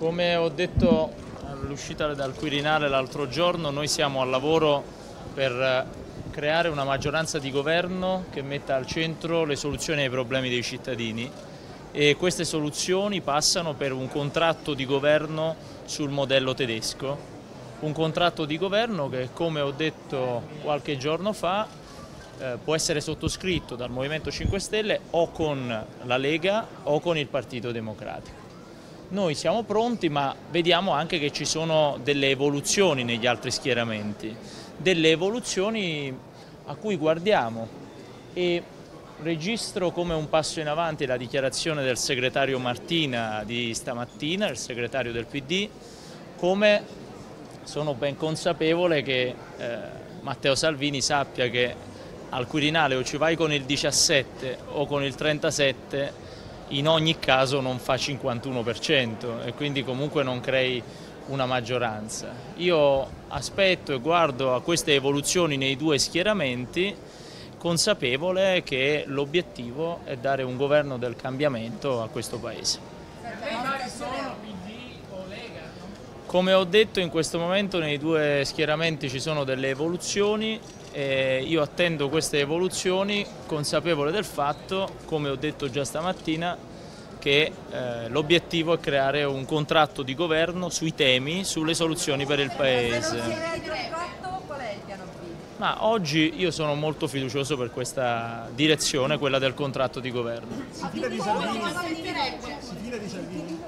Come ho detto all'uscita dal Quirinale l'altro giorno, noi siamo al lavoro per creare una maggioranza di governo che metta al centro le soluzioni ai problemi dei cittadini e queste soluzioni passano per un contratto di governo sul modello tedesco, un contratto di governo che come ho detto qualche giorno fa eh, può essere sottoscritto dal Movimento 5 Stelle o con la Lega o con il Partito Democratico. Noi siamo pronti ma vediamo anche che ci sono delle evoluzioni negli altri schieramenti, delle evoluzioni a cui guardiamo. E registro come un passo in avanti la dichiarazione del segretario Martina di stamattina, il segretario del PD, come sono ben consapevole che eh, Matteo Salvini sappia che al Quirinale o ci vai con il 17 o con il 37 in ogni caso non fa 51% e quindi comunque non crei una maggioranza. Io aspetto e guardo a queste evoluzioni nei due schieramenti consapevole che l'obiettivo è dare un governo del cambiamento a questo Paese. Come ho detto in questo momento nei due schieramenti ci sono delle evoluzioni e io attendo queste evoluzioni consapevole del fatto, come ho detto già stamattina, che eh, l'obiettivo è creare un contratto di governo sui temi, sulle soluzioni per il Paese. Ma oggi io sono molto fiducioso per questa direzione, quella del contratto di governo. Si fila di Salvini? Si fila di Salvini?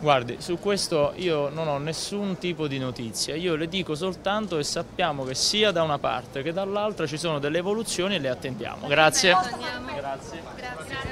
Guardi, su questo io non ho nessun tipo di notizia, io le dico soltanto che sappiamo che sia da una parte che dall'altra ci sono delle evoluzioni e le attendiamo. Grazie. Grazie.